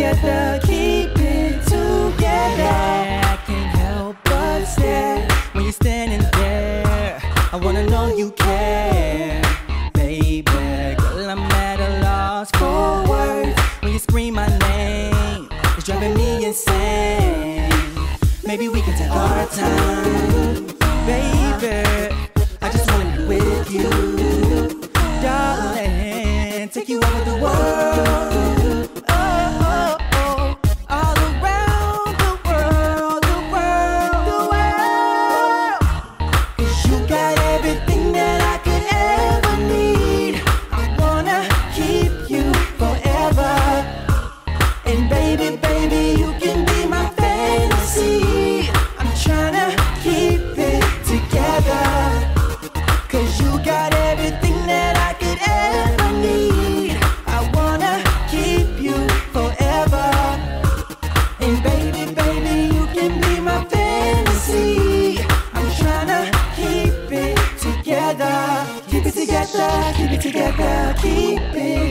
together, keep it together. Yeah, I can't help but stare when you're standing there. I wanna know you care, baby. Girl, I'm at a loss for words when you scream my name. It's driving me insane. Maybe we can take our time, baby. I just wanna be with you, darling. Take you over the world.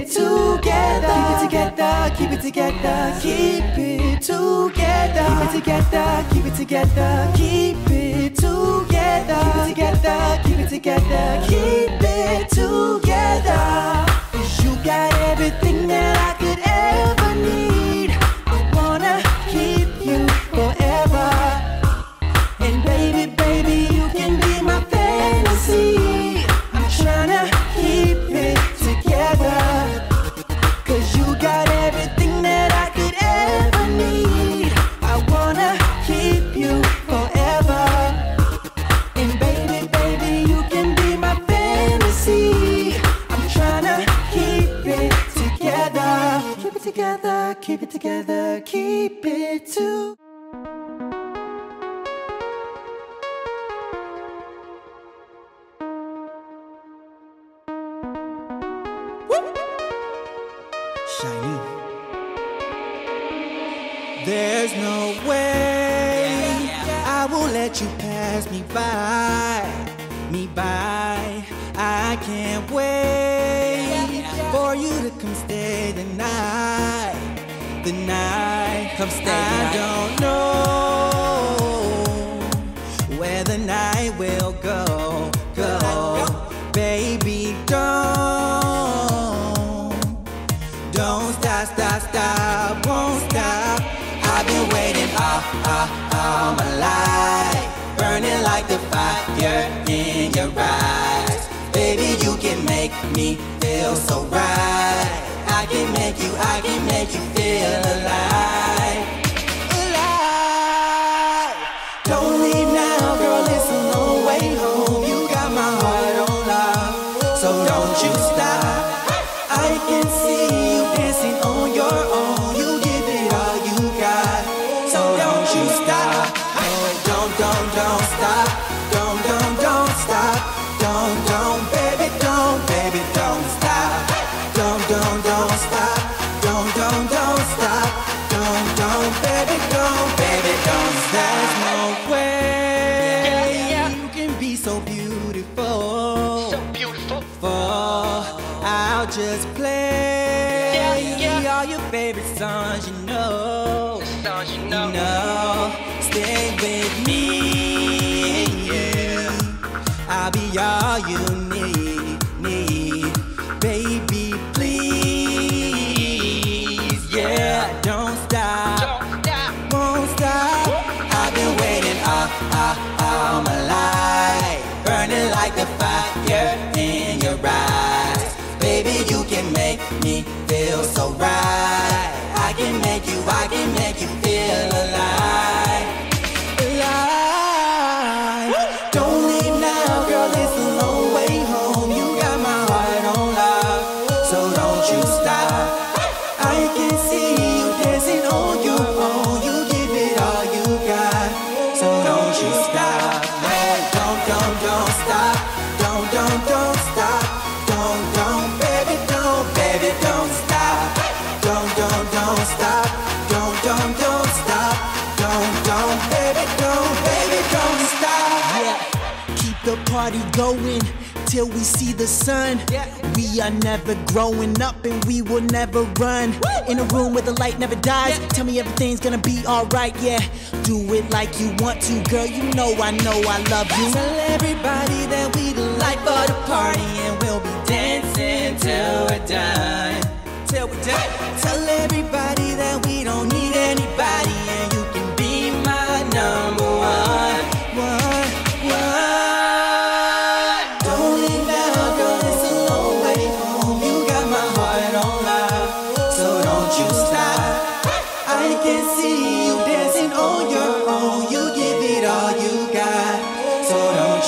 it together. Keep it together. Keep it together. Keep it together. Keep it together. Keep it together. Keep it together. Keep it together. Keep it together. Keep it together. You got everything that I no way yeah, yeah. I won't let you pass me by, me by. I can't wait yeah, for you to come stay the night, the night. Come stay the night. feel so right. I can make you, I can make you just play yeah, yeah. all your favorite songs. You the party going till we see the sun. We are never growing up and we will never run. In a room where the light never dies. Tell me everything's gonna be alright, yeah. Do it like you want to, girl. You know I know I love you. Tell everybody that we the life of the party and we'll be dancing till we're done. Till we're done. Tell everybody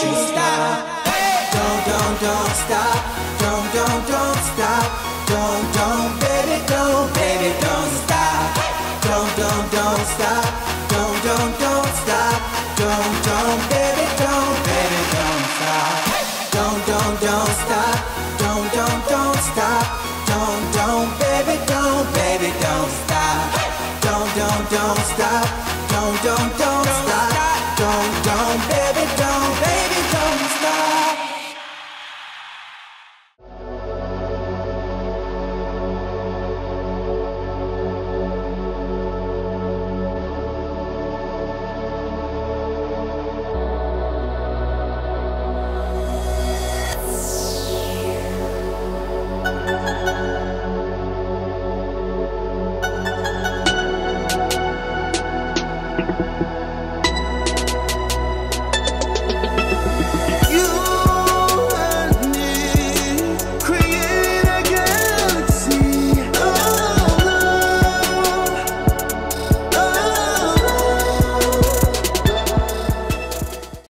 Don't, don't, don't stop. Don't, don't, don't stop. Don't, don't, baby, don't, baby, don't stop. Don't, don't, don't stop. Don't, don't, don't stop. Don't, don't, baby, don't. baby, don't, baby, don't stop.